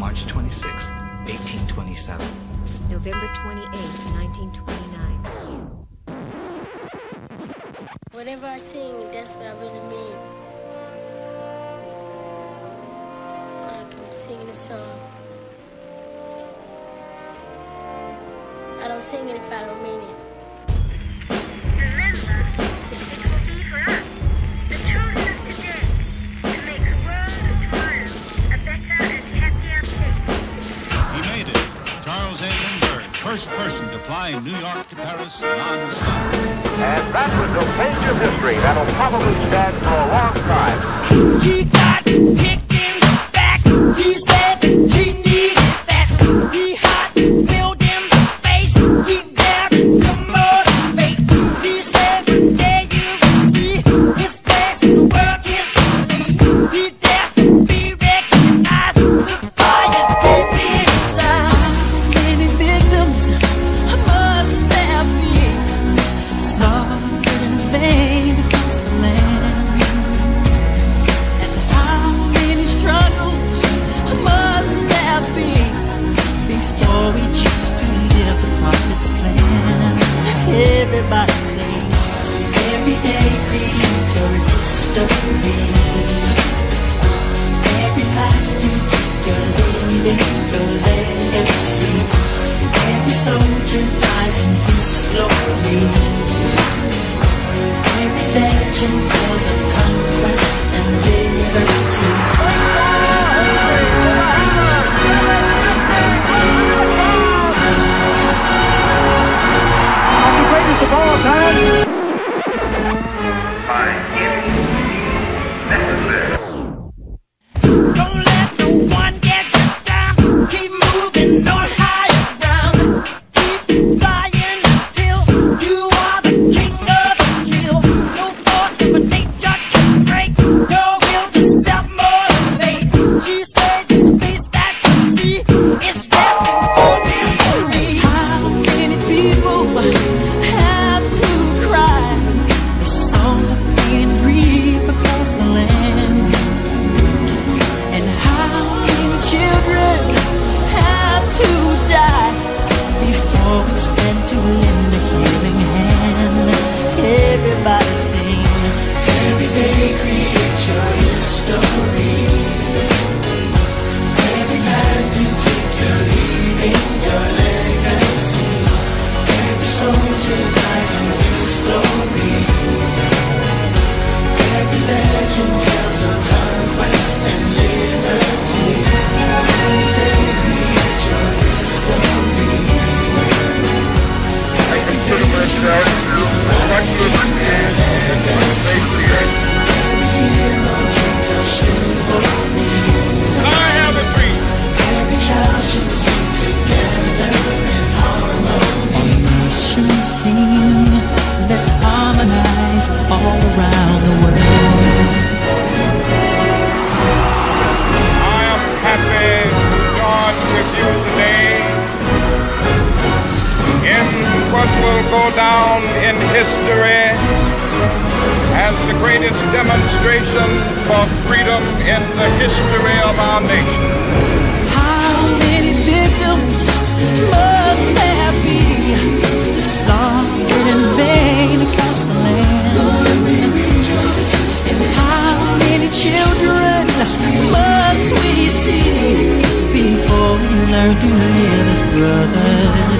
March 26, 1827. November 28, 1929. Whatever I sing, that's what I really mean. Like I'm singing a song. I don't sing it if I don't mean it. First person to fly New York to Paris non-stop. And that was a page of history that'll probably stand for a long time. Sing, let's harmonize all around the world. I am happy to with you today in what will go down in history as the greatest demonstration for freedom in the history of our nation. Must we see before we learn to live as brothers